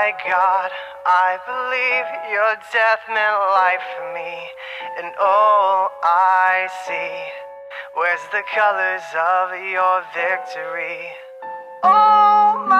my God, I believe your death meant life for me. And all I see, where's the colors of your victory? Oh my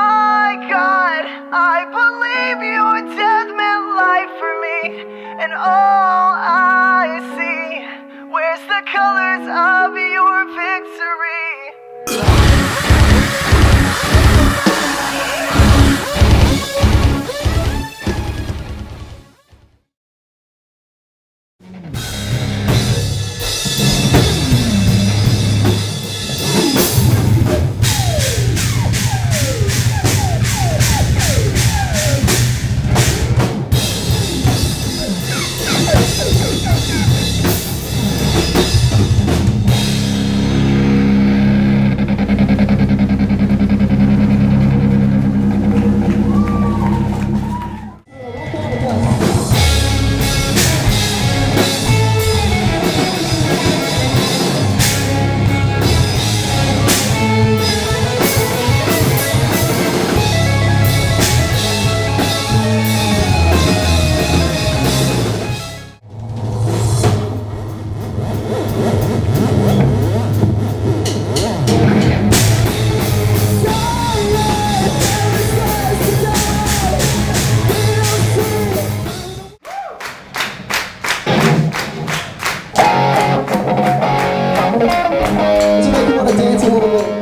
dance a little bit?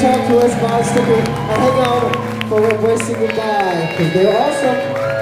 talk to us by sticking and hang on for when we're singing live because they're awesome.